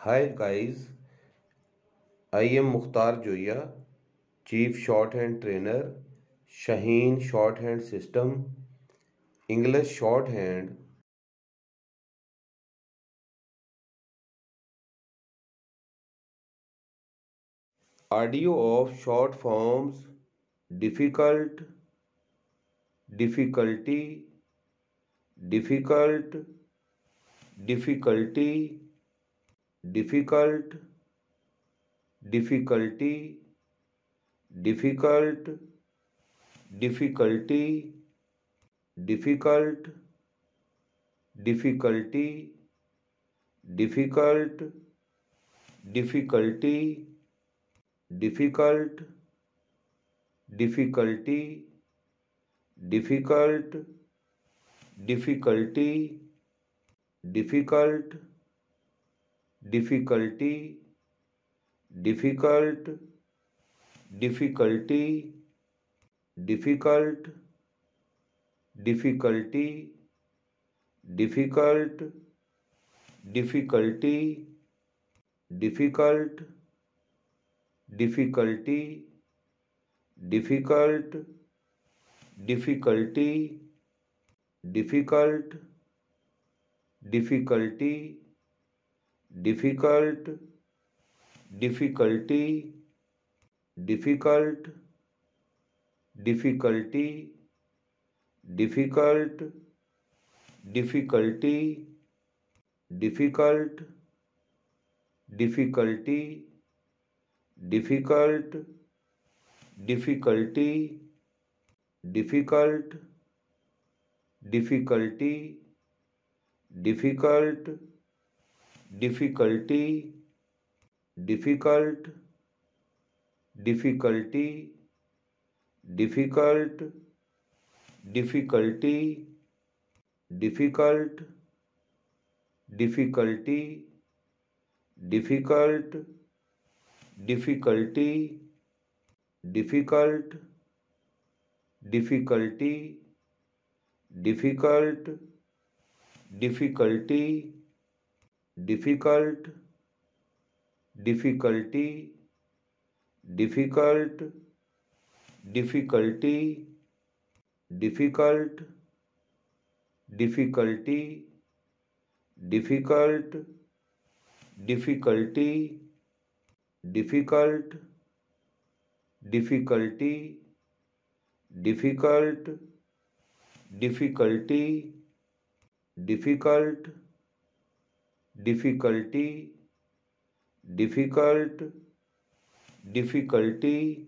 Hi guys, I am Mukhtar Zoya chief short hand trainer, Shaheen short hand system, English short hand. Audio of short forms, difficult, difficulty difficult, difficulty. Difficult difficulty difficult difficulty difficult difficulty difficult difficulty difficult difficulty difficult difficulty difficult difficulty difficult difficulty difficult difficulty difficult difficulty difficult difficulty difficult difficulty difficult difficulty difficult difficulty difficult difficulty difficult difficulty difficult difficulty difficult difficulty difficult difficulty difficult difficulty difficult difficulty difficult difficulty difficult difficulty difficult difficulty difficult difficulty difficult difficulty difficult difficulty difficult difficulty difficult difficulty difficult difficulty difficult difficulty difficult difficulty difficult difficulty difficult difficulty